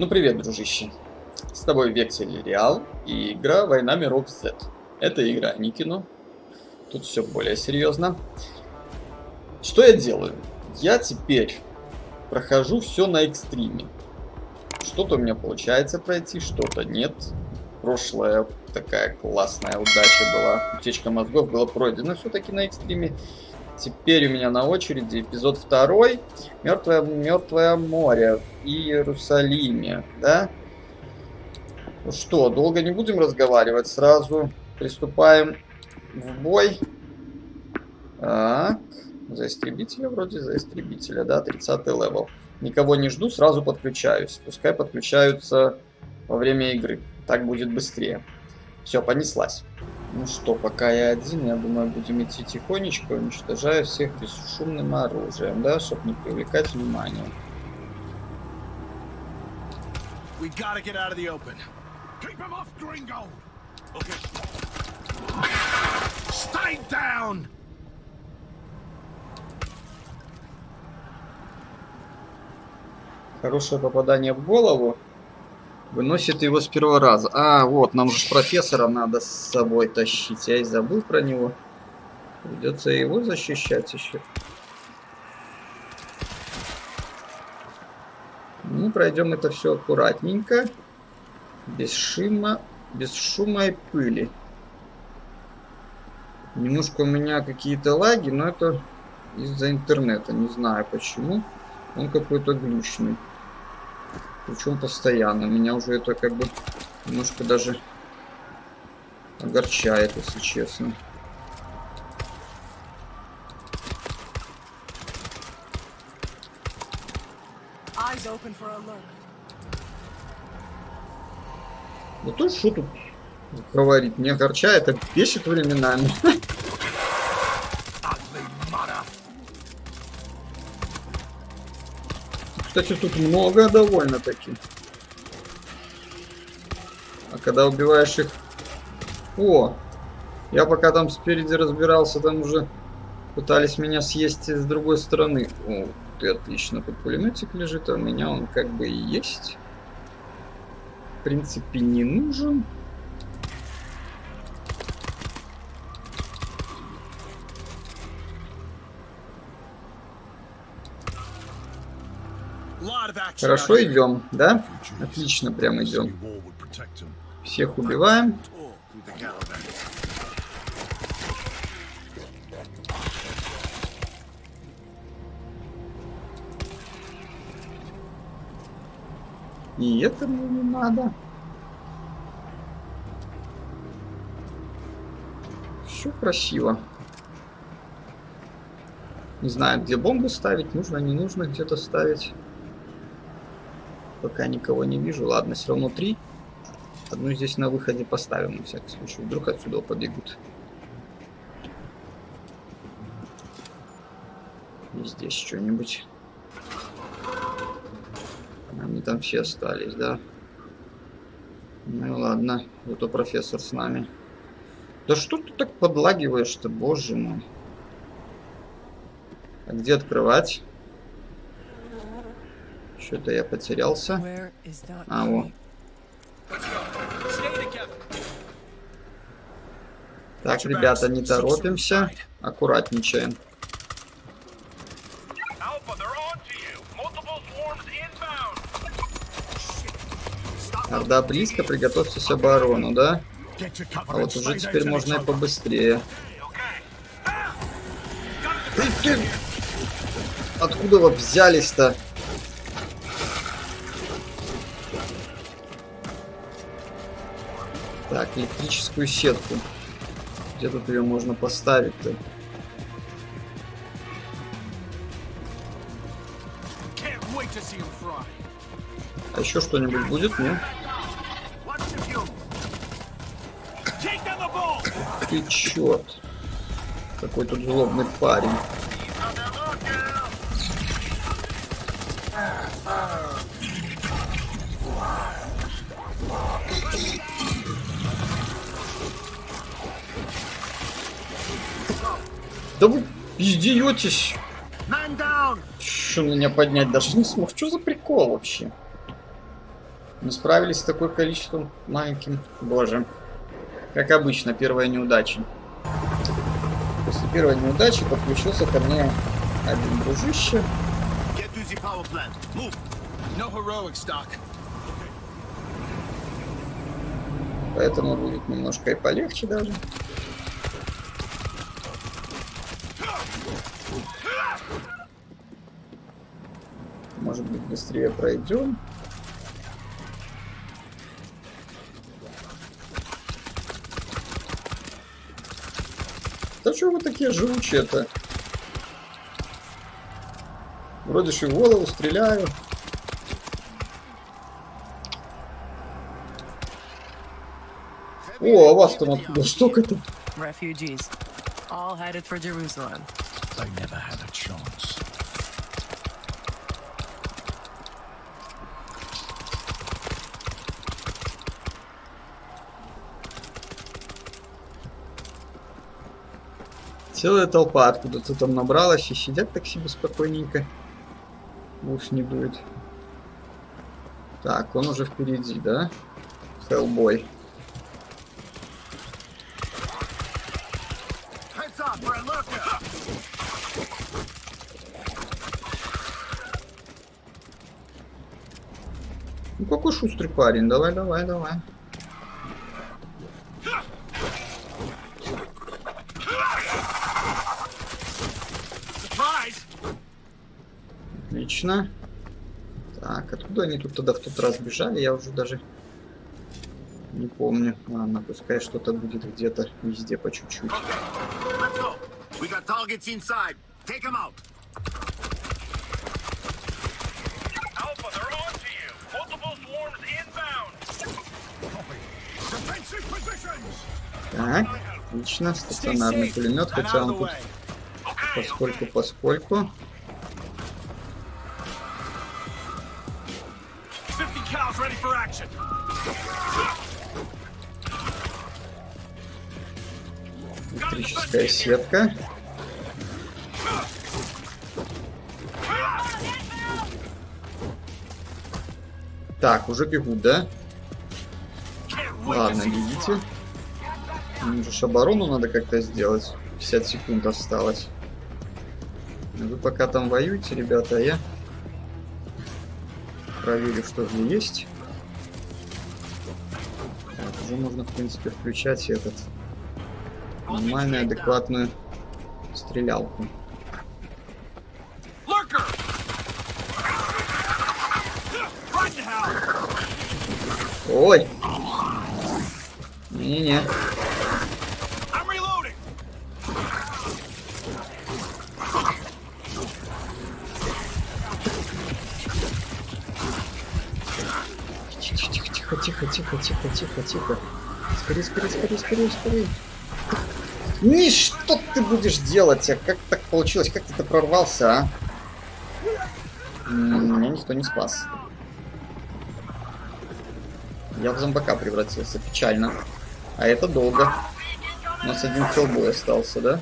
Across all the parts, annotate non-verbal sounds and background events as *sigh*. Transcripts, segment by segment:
Ну привет, дружище. С тобой Вексель Реал и игра Война миров Z. Это игра, не. Тут все более серьезно. Что я делаю? Я теперь прохожу все на экстриме. Что-то у меня получается пройти, что-то нет. Прошлая такая классная удача была. Утечка мозгов была пройдена все-таки на экстриме. Теперь у меня на очереди эпизод второй. Мертвое, мертвое море в Иерусалиме, да? Ну что, долго не будем разговаривать, сразу приступаем в бой. Так, за истребителя вроде, за истребителя, да, 30 level. Никого не жду, сразу подключаюсь. Пускай подключаются во время игры, так будет быстрее. Все, понеслась. Ну что, пока я один, я думаю, будем идти тихонечко, уничтожая всех бесшумным оружием, да, чтобы не привлекать внимания. We gotta get out of the open. Keep him off, Gringo! Okay. Stay down! Хорошее попадание в голову. Выносит его с первого раза. А, вот, нам же профессора надо с собой тащить. Я и забыл про него. Придется его защищать еще. Ну, пройдем это все аккуратненько. Без шума, без шума и пыли. Немножко у меня какие-то лаги, но это из-за интернета. Не знаю почему. Он какой-то глючный. Причем постоянно. Меня уже это как бы немножко даже огорчает, если честно. Да то, что тут говорить, не огорчает, а бесит временами. *laughs* Кстати, тут много довольно-таки. А когда убиваешь их... О! Я пока там спереди разбирался, там уже пытались меня съесть с другой стороны. О, ты отлично, тут пулеметик лежит, а у меня он как бы и есть. В принципе, не нужен. Хорошо идем, да? Отлично прям идем. Всех убиваем. И это мне не надо. Все красиво. Не знаю, где бомбы ставить, нужно, не нужно где-то ставить. Пока никого не вижу. Ладно, все равно три. Одну здесь на выходе поставим, на всякий случай. Вдруг отсюда побегут. И здесь что-нибудь. Они там все остались, да? Ну и ладно, зато профессор с нами. Да что ты так подлагиваешь-то, боже мой. А где открывать? Что-то я потерялся. А, вот. Так, ребята, не торопимся. Аккуратничаем. Орда близко, приготовьтесь оборону, да? А вот уже теперь можно и побыстрее. Ты, ты... Откуда вы взялись-то? Электрическую сетку. Где тут ее можно поставить-то? А еще что-нибудь будет, нет? Ты черт. Какой тут злобный парень. Да вы издеетесь. Что меня поднять даже не смог? Что за прикол вообще? Мы справились с такой количеством маленьким. Боже. Как обычно, первая неудача. После первой неудачи подключился ко мне один дружище. Поэтому будет немножко и полегче даже. Может быть быстрее пройдем. Да что вы такие живучие-то? Вроде же в голову стреляю. О, а вас там откуда столько-то? Refugees, all headed for Jerusalem. They never had a chance. Целая толпа откуда-то там набралась и сидят так себе спокойненько. Уж не дует. Так, он уже впереди, да? Хеллбой. Ну какой шустрый парень, давай, давай, давай. Отлично. Так, откуда они тут тогда в тот раз бежали, я уже даже не помню. Ладно, пускай что-то будет где-то везде по чуть-чуть. Так, отлично. Стационарный пулемет, хотя он тут поскольку-поскольку. Электрическая сетка. Так, уже бегут, да? Ладно, бегите. Мне же оборону надо как-то сделать. 50 секунд осталось. Вы пока там воюете, ребята, а я проверю, что где есть. Так, уже можно, в принципе, включать этот нормальную, адекватную стрелялку. Ой! Не-не-не. тихо, тихо, тихо, тихо, тихо. Скорее, скорее, скорее, скорее, скорее. Ни, что ты будешь делать? А как так получилось? Как ты прорвался, а? Меня никто не спас. Я в зомбака превратился. Печально. А это долго. У нас один хеллбой остался, да?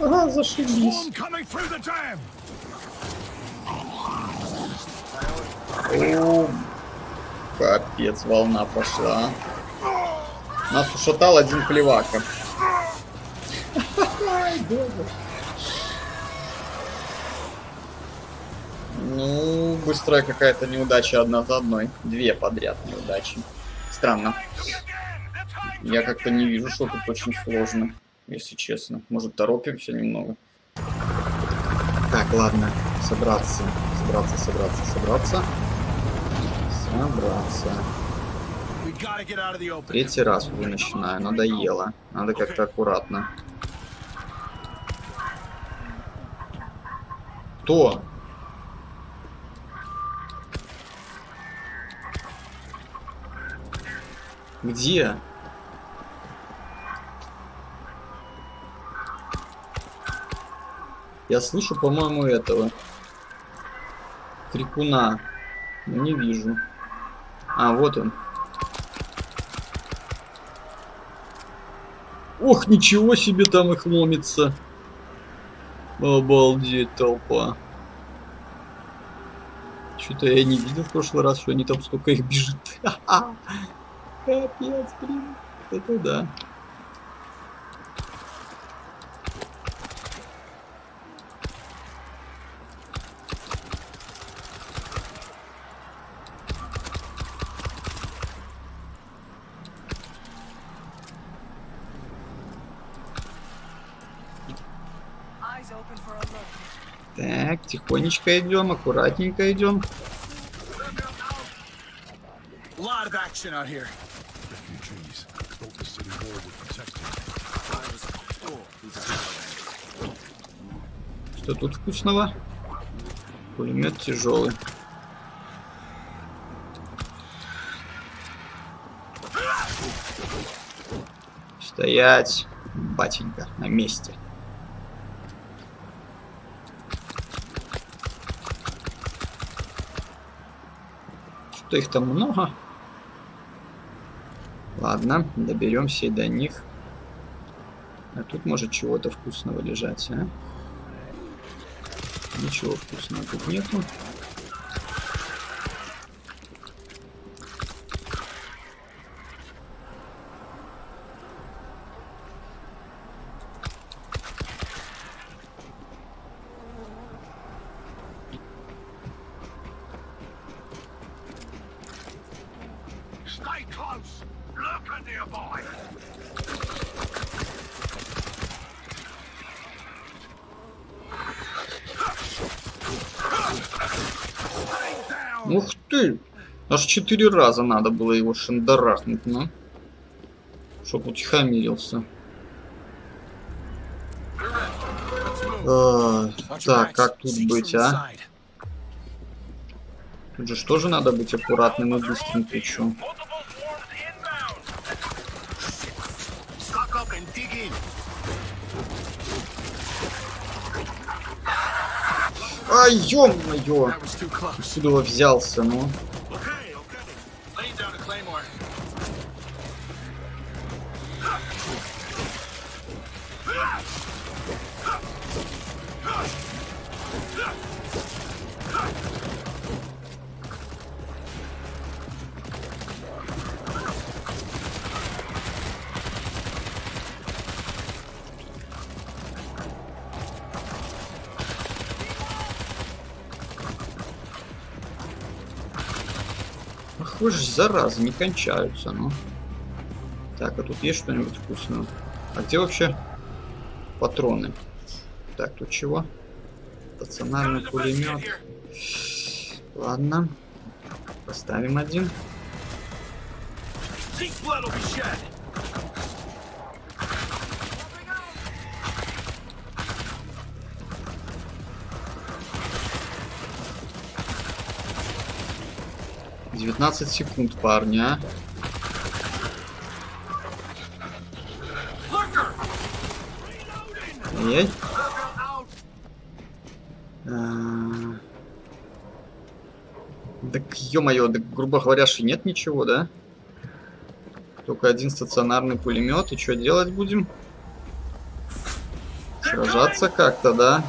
Ага, зашибись. О, капец, волна пошла. Нас ушатал один плевака. Ну, быстрая какая-то неудача одна за одной. Две подряд неудачи. Странно. Я как-то не вижу, что тут очень сложно, если честно. Может, торопимся немного. Так, ладно. Собраться. Собраться, собраться, собраться. Собраться. Третий раз уже начинаю. Надоело. Надо как-то аккуратно. Кто? Где? Я слышу, по-моему, этого. Крикуна. Не вижу. А, вот он. Ох, ничего себе там их ломится. Обалдеть, толпа. Что-то я не видел в прошлый раз, что они там столько их бежит. *laughs* Капец, блин. Это да. Так, тихонечко идем, аккуратненько идем. Что тут вкусного? Пулемет тяжелый. Стоять, батенька, на месте. Что их там много? Ладно, доберемся и до них. А тут может чего-то вкусного лежать, а? Ничего вкусного тут нету. Ух ты! Аж четыре раза надо было его шандарахнуть, ну. Чтоб утихомирился. А, так, как тут быть, а? Тут же что же надо быть аккуратным и быстрым причем. Ай, ё-моё! Сюда взялся, ну. Ах вы ж зараза, не кончаются, ну. Так, а тут есть что-нибудь вкусное? А где вообще патроны? Так, тут чего? Стационарный пулемет. Ладно. Поставим один. Девятнадцать секунд, парня. Эй. А... Так, ё-моё, да, грубо говоря, и нет ничего, да? Только один стационарный пулемет. И что делать будем? Сражаться как-то, да?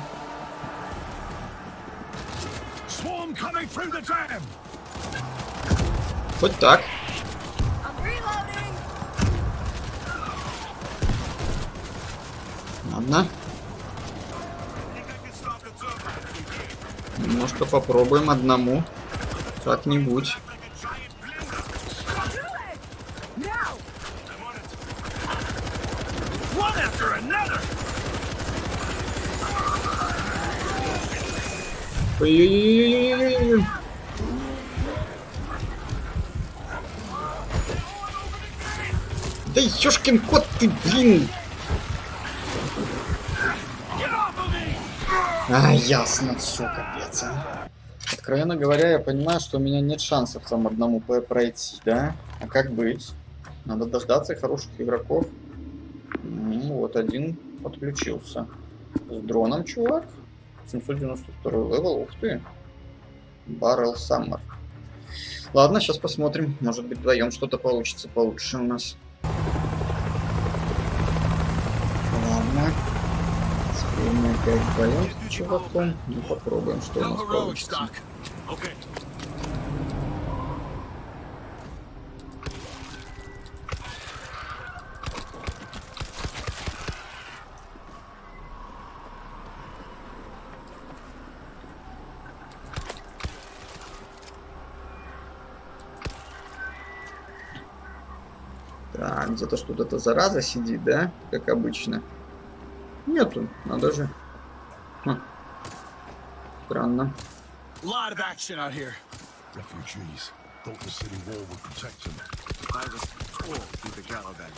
Хоть так. Ладно. Немножко попробуем одному. Как-нибудь. Ой-ой-ой-ой-ой-ой. Да ёшкин кот ты, блин! А, ясно, все, капец, а. Откровенно говоря, я понимаю, что у меня нет шансов там одному пройти, да? А как быть? Надо дождаться хороших игроков. Ну, вот один подключился. С дроном, чувак. 792 level, ух ты. Баррел Саммер. Ладно, сейчас посмотрим. Может быть, вдвоем что-то получится получше у нас. мы опять вдвоем с чуваком. Ну попробуем, что у нас получится. Так, где-то что-то зараза сидит, да? Как обычно. Нету, надо же. Хм. Странно. Lot of action out here. Refugees. Thought the city wall would protect them. I was told through the Gallivant.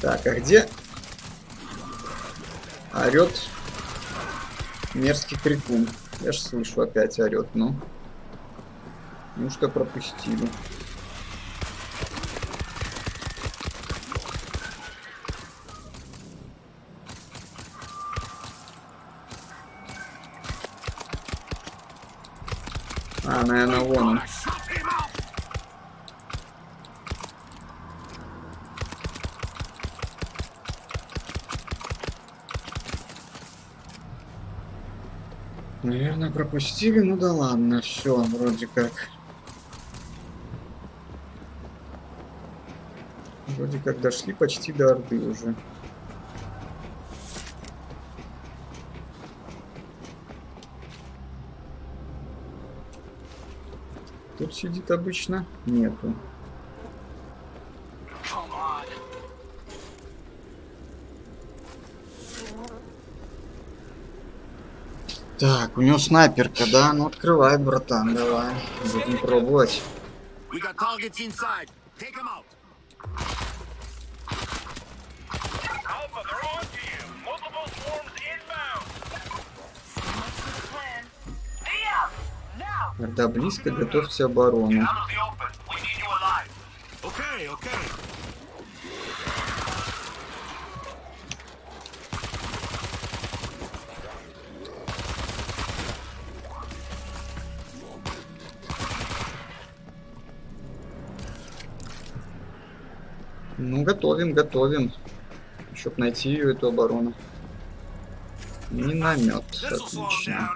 Так, а где орет мерзкий крикун? Я ж слышу, опять орет, ну. Ну что пропустили? А, наверное, вон он. Наверное, пропустили, ну да ладно, все, вроде как. Вроде как дошли почти до Орды уже. Тут сидит обычно? Нету. Так, у него снайперка, да? Ну открывай, братан, давай. Будем пробовать. Когда близко, готовьте оборону. Готовим, готовим. Чтоб найти ее, эту оборону. Миномет, отлично.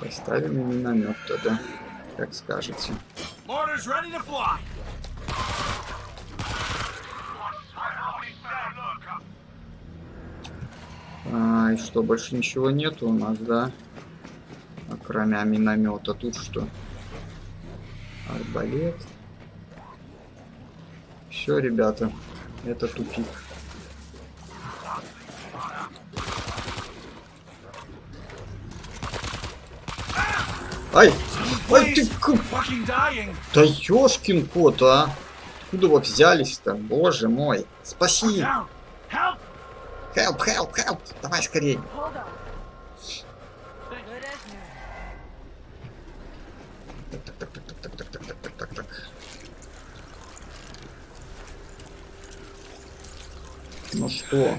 Поставим миномет тогда, как скажете. А, и что, больше ничего нету у нас, да? А кроме миномета тут что? Арбалет. Все, ребята, это тупик. Ай! Ай ты! Да ёшкин кот, а! Откуда вы взялись-то? Боже мой! Спаси! Help, help, help! Давай скорее! Ну что?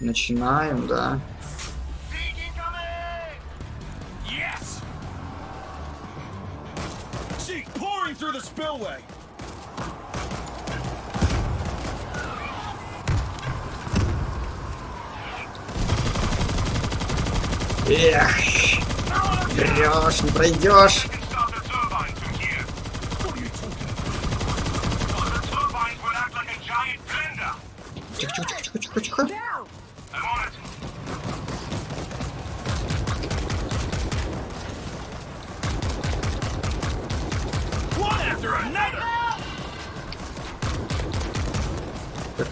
Начинаем, да? Эх, врешь, не пройдешь.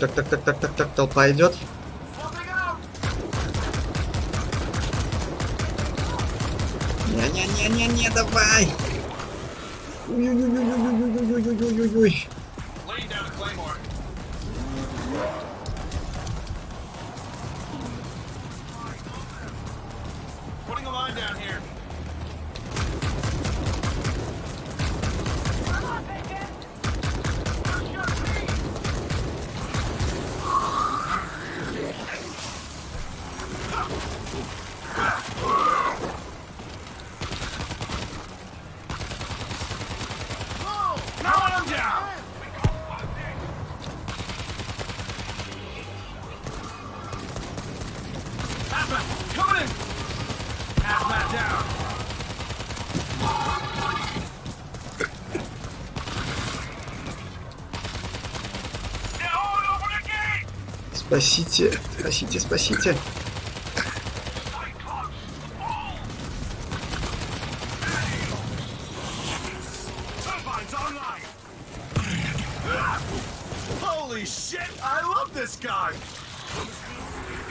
Так, так, так, так, так, так, толпа идет. Не-не-не-не-не, давай. Ой-ой-ой-ой-ой-ой-ой-ой-ой-ой. Спасите, спасите, спасите.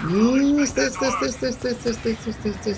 Не-не-не, стой, стой, стой, стой, стой, стой, стой, стой, стой, стой.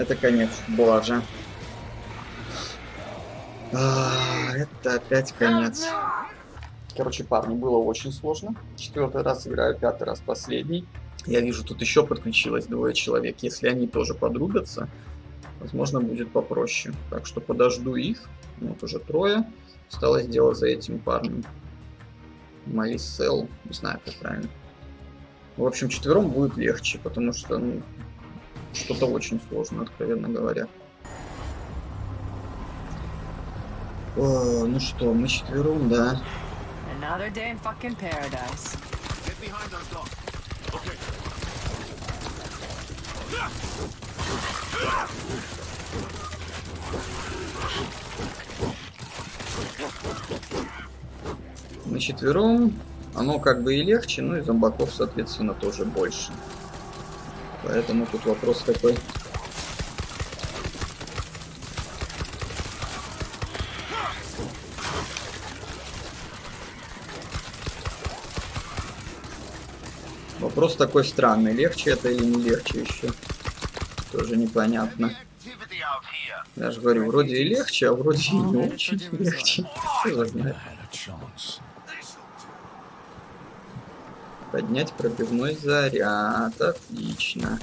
это конец блажа. А, это опять конец. Короче, парни, было очень сложно. Четвертый раз играю, пятый раз последний. Я вижу, тут еще подключилось двое человек. Если они тоже подрубятся, возможно, будет попроще. Так что подожду их. Вот уже трое. Осталось дело за этим парнем. Марисел. Не знаю, как правильно. В общем, четвером будет легче, потому что ну, что-то очень сложно, откровенно говоря. О, ну что, мы четвером, да. Another day in fucking paradise. Get behind those dogs. Okay. Мы четвером. Оно как бы и легче, ну и зомбаков, соответственно, тоже больше. Поэтому тут вопрос такой. Вопрос такой странный, легче это или не легче еще. Тоже непонятно. Я же говорю, вроде и легче, а вроде и не очень легче. Кто знает. Had a chance. Поднять пробивной заряд. Отлично.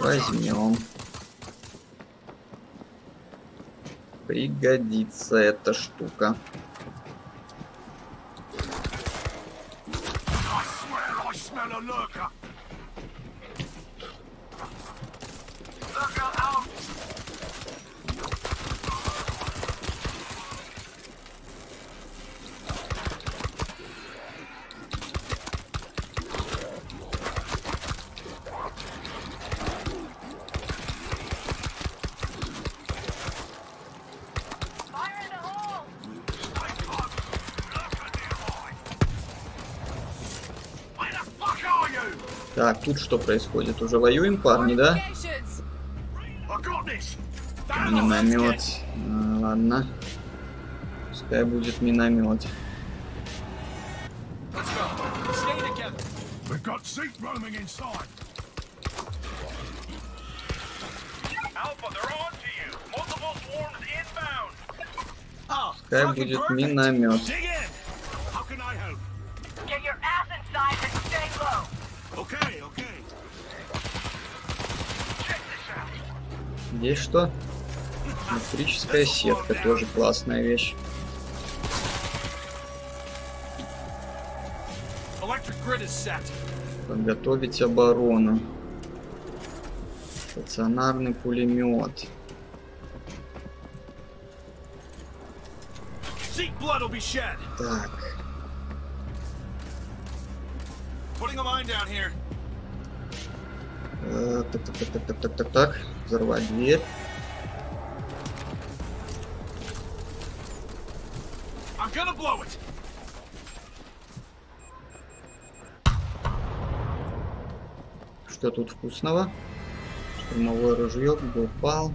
Возьмем. Пригодится эта штука. I swear Тут что происходит? Уже воюем, парни, да? Миномет. А, ладно. Пускай будет миномет. Пускай будет миномет. Get your ass inside Здесь что? Электрическая сетка, тоже классная вещь. Подготовить оборону. Стационарный пулемет. Так. Так, э, так, так, так, так, так, так, так. Взорвать дверь. I'm gonna blow it. Что тут вкусного? Штурмовое ружье, упал.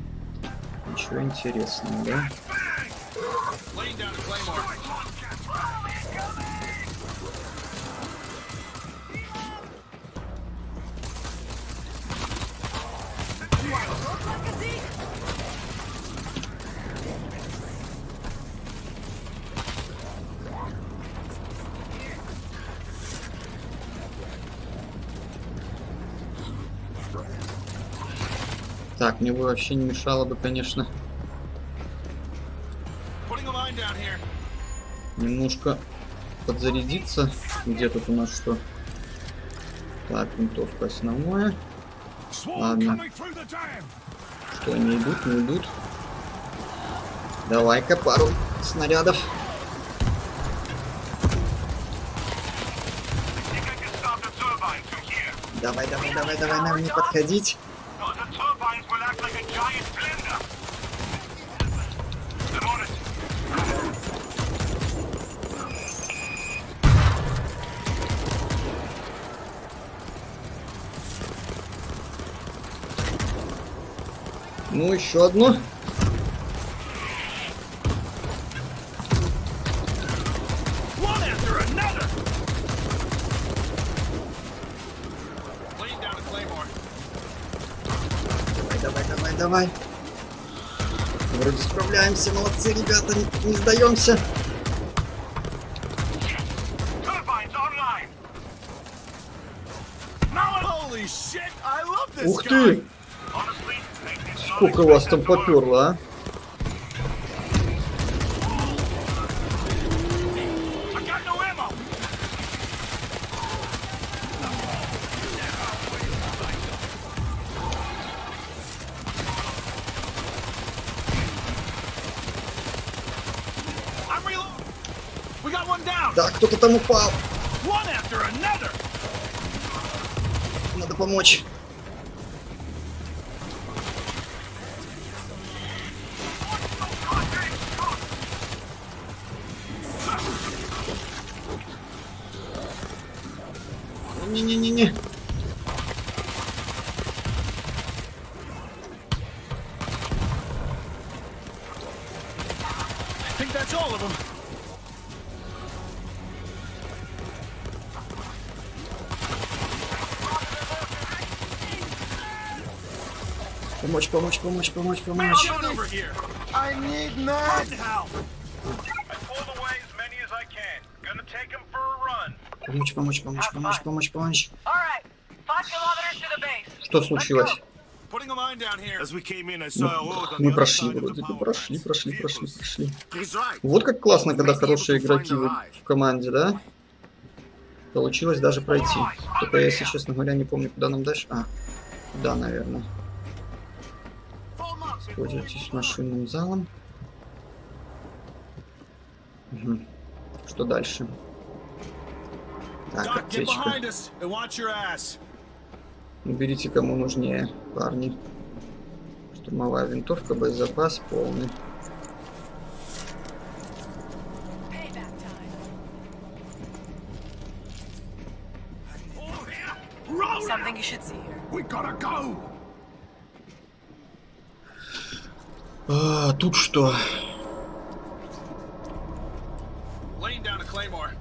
Ничего интересного, да? Laying down. Так, мне бы вообще не мешало бы, конечно, немножко подзарядиться. Где тут у нас что? Так, винтовка. Swarm Ладно. Что, не идут, не идут? Давай-ка пару снарядов. Давай, давай, давай, давай, нам не подходить. Ну, еще claymore. Давай, давай, давай, давай. Вроде справляемся, молодцы, ребята, не, не сдаемся. Ух ты! Сколько вас там поперло, а? Да, кто-то там упал. Надо помочь. Помочь, помочь, помочь, помочь, помочь, помочь. Kilometers to the base. Что случилось? Ну, Мы прошли вроде бы, прошли, прошли, прошли, прошли. Вот как классно, когда хорошие игроки в, в команде, да? Получилось даже пройти. Только я, если честно говоря, не помню, куда нам дальше. А, да, наверное. Пользуйтесь машинным залом. Мгм. Что дальше? Так, аптечка. Уберите кому нужнее, парни. Штурмовая винтовка, боезапас полный. Something you should see here. We gotta go. А, тут что? Laying down a claymore.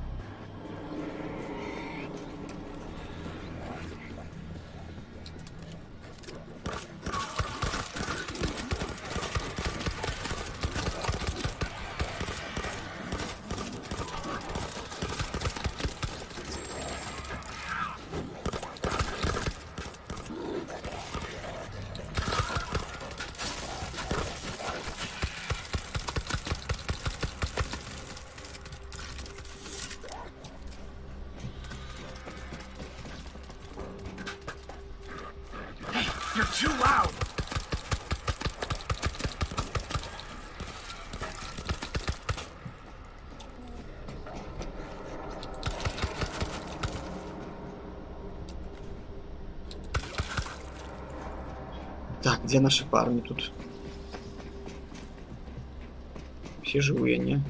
You're too loud. Так, где наши парни тут? Все живые, не?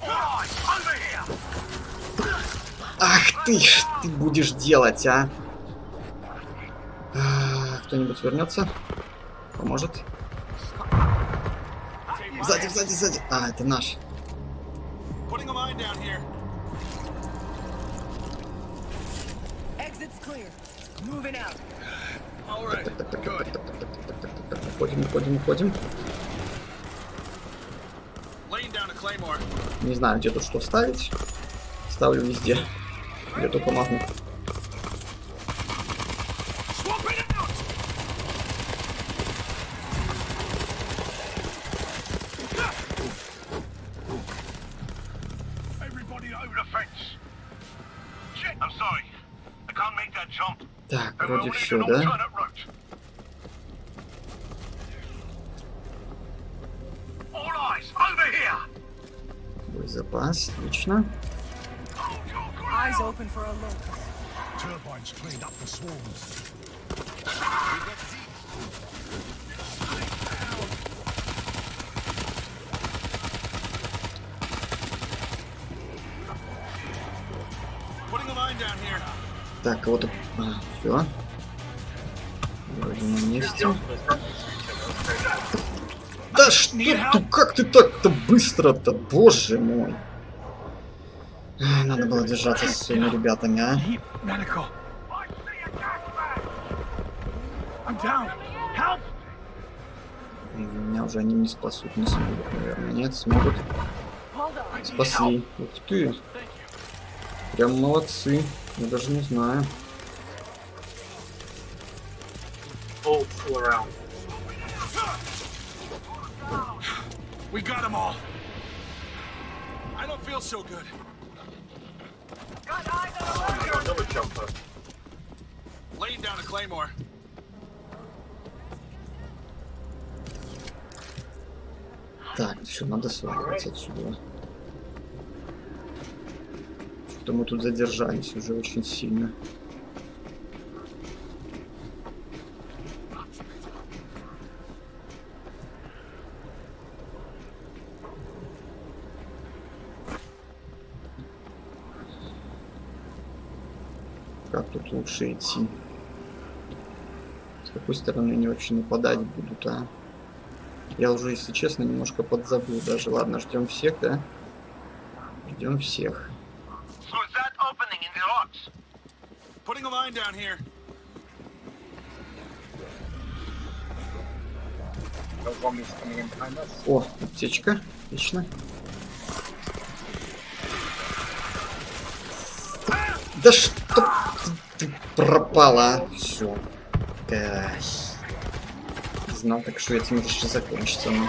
Boys, under here. Ах ты ж, ты будешь делать, а? Кто-нибудь вернется. Поможет. Сзади, сзади, сзади. А, это наш. Уходим, уходим, уходим. Не знаю, где тут что ставить. Ставлю везде. Где только могу. A mine down here. Так, кого-то... А, все. На месте. Да что ты, как ты так-то быстро-то, боже мой. Надо было держаться со своими ребятами, а. Меня уже они не спасут, не смогут, наверное. Нет, смогут. Спасли. Ух ты. Прям молодцы. Я даже не знаю. We got them all. I don't feel so good. Got eyes on the locust. Laying down a claymore. Так, все, надо сваливать отсюда. Что-то мы тут задержались уже очень сильно. Как тут лучше идти? С какой стороны они вообще нападать будут, а? Я уже, если честно, немножко подзабыл даже. Ладно, ждем всех, да? Ждем всех. Putting a down here. О, аптечка. Отлично. Да что пропала? Все. Знал так, что этим еще закончится. Ну.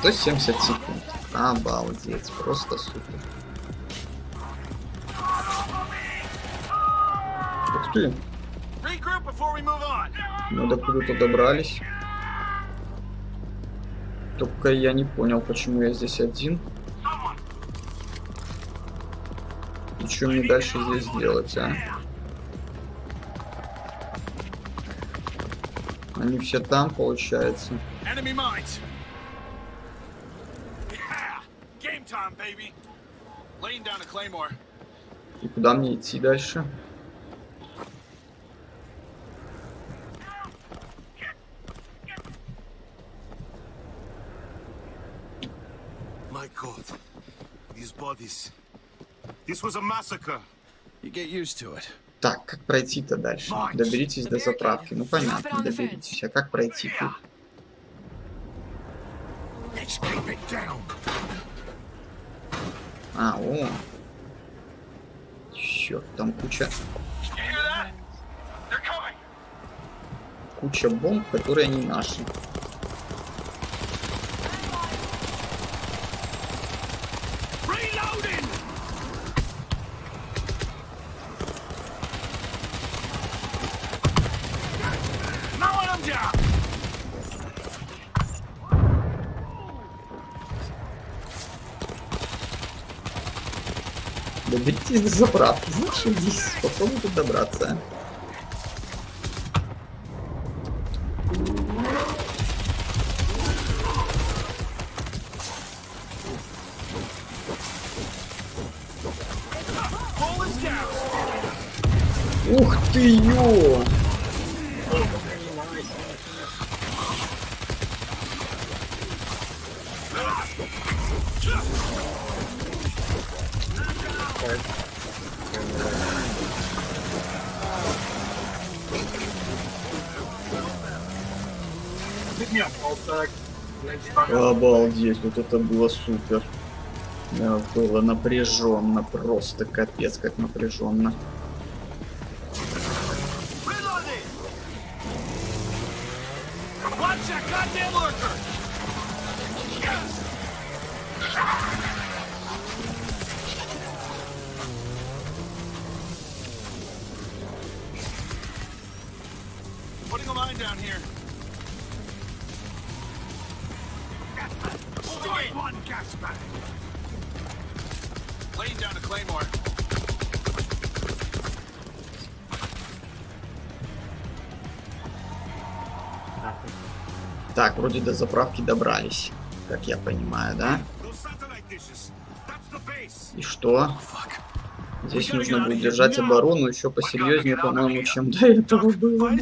170 секунд. Обалдеть, просто супер. Ух ты, мы до куда-то добрались. Только я не понял, почему я здесь один. Что мне дальше здесь делать, а? Они все там, получается. И куда мне идти дальше? Так, как пройти-то дальше? Доберитесь до заправки. Ну понятно, доберитесь. А как пройти тут? А, о. Черт, там куча, куча бомб, которые не наши. Reloading. Now I'm down. Доберитесь до заправки. Зашибись. Попробуйте добраться. Вот это было супер. Да, было напряженно, просто капец как напряженно. вроде до заправки добрались, как я понимаю, да? И что? Здесь нужно будет держать оборону еще посерьезнее, по-моему, чем до этого было.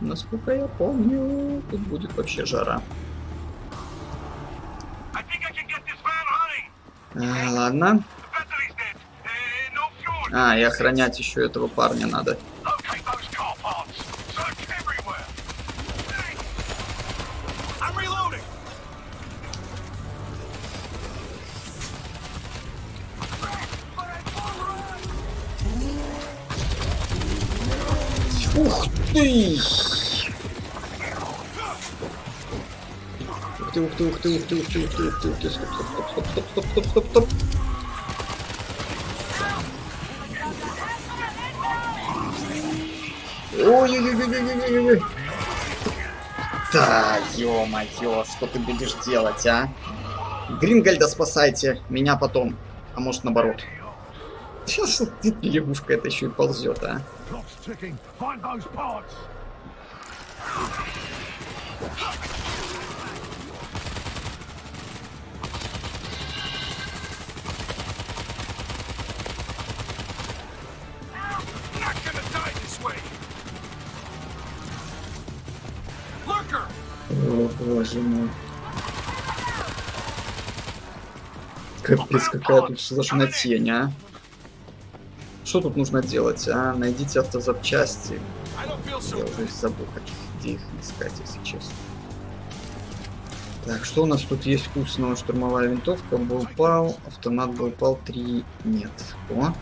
Насколько я помню, тут будет вообще жара. А, ладно. А, и охранять еще этого парня надо. Ух ты, ух ты, ух ты, ух ты, ух ты, ух ты, стоп, стоп, стоп, стоп, стоп, стоп, стоп, стоп. Ой-ой-ой-ой-ой-ой-ой. Да, ё-моё, что ты будешь делать, а? Грингольда спасайте, меня потом. А может наоборот. Сейчас лягушка это еще и ползет, а? Find those parts. О, боже мой. Капец, какая тут сложная тень, а? Что тут нужно делать, а? Найдите автозапчасти. Я уже забыл, как их, где их искать, если честно. Так, что у нас тут есть вкусного? Штурмовая винтовка, упал, автомат упал 3 нет. О,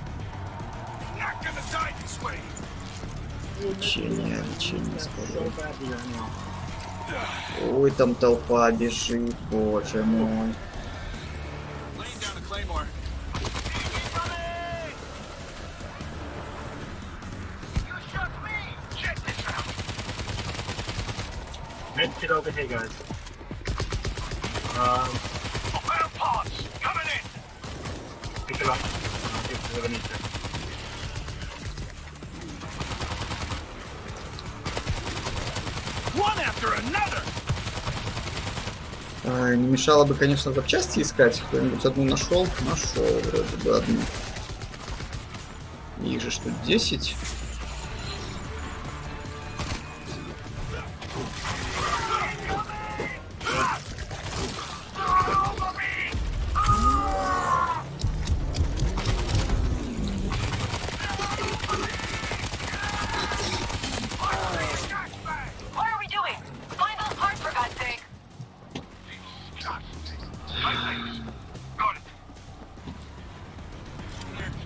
лечение, лечение, сказал. Ой, там толпа бежит, боже мой. Laying down a claymore. You shot me. Check this out. Medkit over here, guys. Um, I found parts. Coming in. pick it up. I'll give it to не мешало бы, конечно, запчасти искать. Кто-нибудь одну нашел? Нашел, вроде бы одну. Их же что, 10?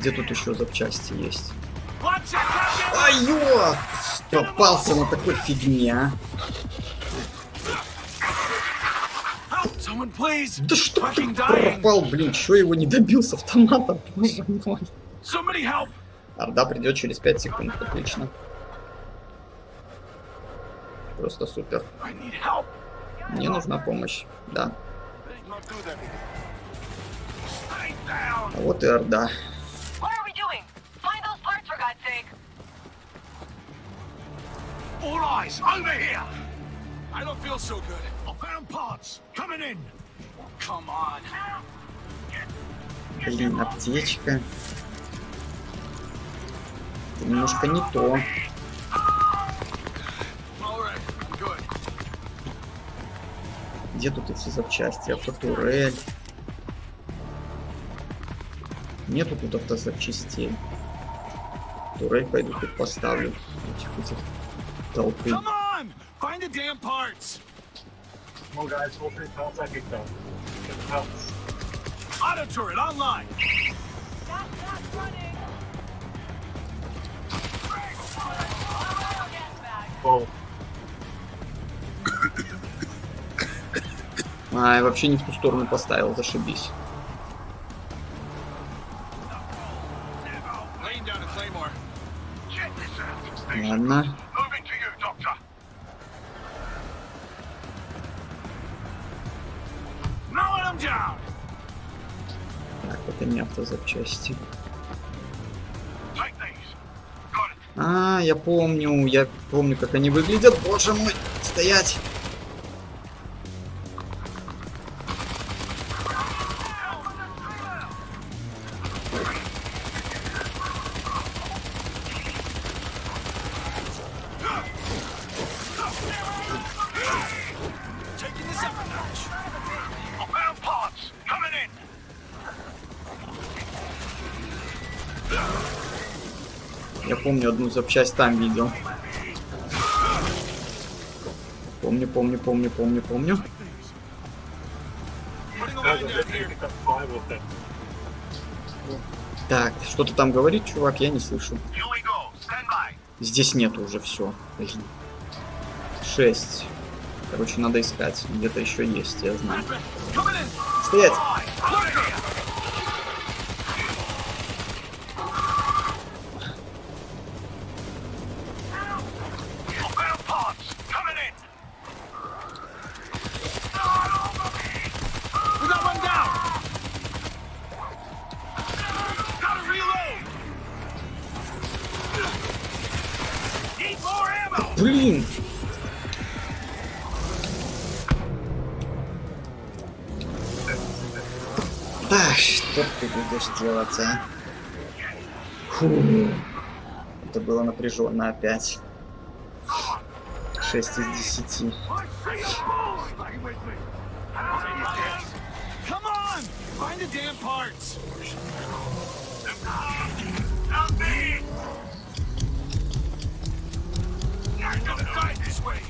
Где тут еще запчасти есть? Watch that goddamn Ай, ё! Попался на такой фигне, а. Да что ты пропал, блин, чё его не добил с? Боже мой. Help! Орда придет через 5 секунд, отлично. Просто супер. Мне нужна помощь, да. А вот и Орда. What are we doing? Find those parts for God's sake. All eyes, over here! I don't feel so good. I found parts. Coming in. Come on. Блин, аптечка. Это немножко не то. Где тут эти запчасти? Автотурель. Нету тут автозапчастей. Турель пойду тут поставлю. Против этих толпы. Come on! Find the damn parts! Come on, guys. Full three pelts. I think so. Get the pelts. Auto turret online! Gas mask running. Full. А, я вообще не в ту сторону поставил, зашибись. It. А, я помню, я помню, как они выглядят. Боже мой, стоять! Одну запчасть там видел. Помню, помню, помню, помню, помню. Так, что-то там говорит, чувак, я не слышу. Здесь нету уже все. Шесть. Короче, надо искать. Где-то еще есть, я знаю. Стоять! Будешь делать, а? Фу. Это было напряженно опять. 6 из 10. Come on! Find the damn parts! Help me. I'm gonna fight this way!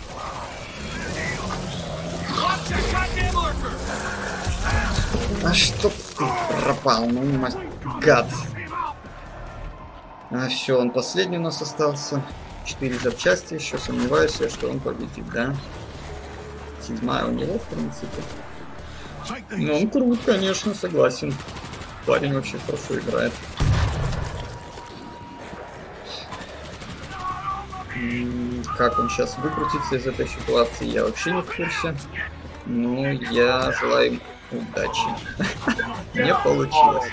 Watch that goddamn lurker! А чтоб ты пропал, ну ма- гад. А все, он последний у нас остался. Четыре запчасти еще, сомневаюсь я, что он победит, да? Седьмая у него, в принципе. Ну, он крут, конечно, согласен. Парень вообще хорошо играет. Как он сейчас выкрутится из этой ситуации, я вообще не в курсе. Ну, я желаю удачи. Не получилось.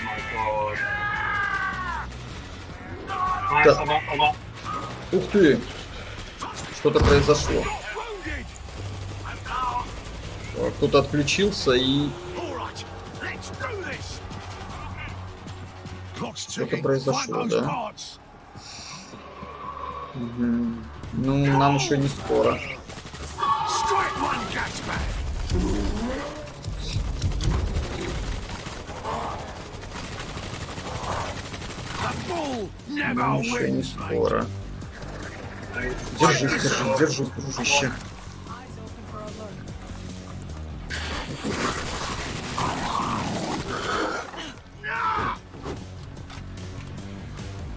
Ух ты! Что-то произошло. Кто-то отключился и Что-то произошло, да? ну, нам еще не скоро. Нам еще не скоро. Держись, держись, держись, дружище.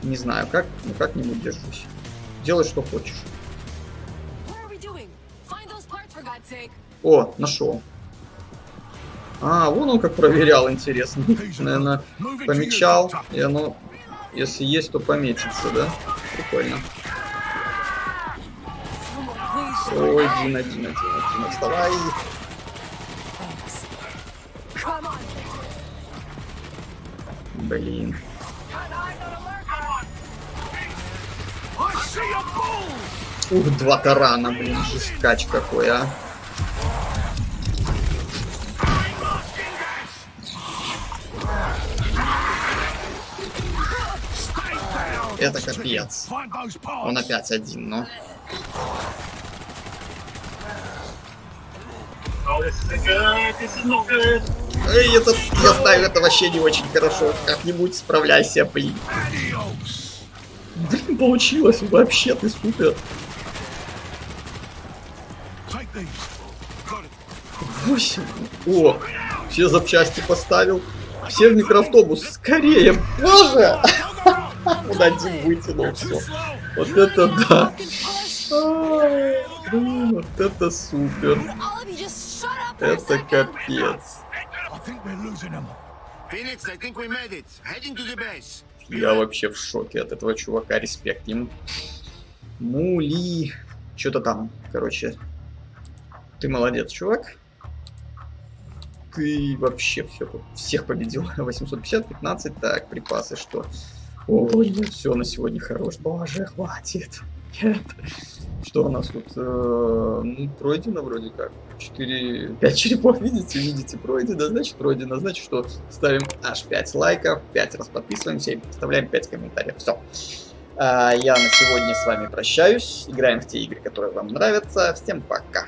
Не знаю, как, но как-нибудь держусь. Делай, что хочешь. О, нашел. А, вон он как проверял, интересно. Наверное, помечал, и оно, если есть, то пометится, да? Прикольно. Ой, Дина, Дина, Дина, Дина, вставай. Блин. Ух, два тарана, блин, жесткач какой, а. Это капец. Он опять один, но... Good. Эй, это, я знаю, это вообще не очень хорошо. Как-нибудь справляйся, блин. Блин, получилось вообще, ты супер. Take these. Got it. 8. О, все запчасти поставил. Все в микроавтобус. Скорее, боже! Он один вытянул все. Вот это да. Вот это супер. Это капец. I think we're losing them. Phoenix, I think we made it. Heading to the base. Я вообще в шоке от этого чувака. Респект ему. Мули. Что-то там, короче. Ты молодец, чувак. Ты вообще все, всех победил. *laughs* 850, 15. Так, припасы что? Ой, нет, все на сегодня хорош. Боже, хватит. Нет. Что у нас тут? Э, ну, пройдено вроде как. 4, 5 черепов, видите? Видите, пройдено, значит пройдено. Значит, что ставим аж 5 лайков, 5 раз подписываемся и вставляем 5 комментариев. Все. я на сегодня с вами прощаюсь. Играем в те игры, которые вам нравятся. Всем пока.